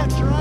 That's right.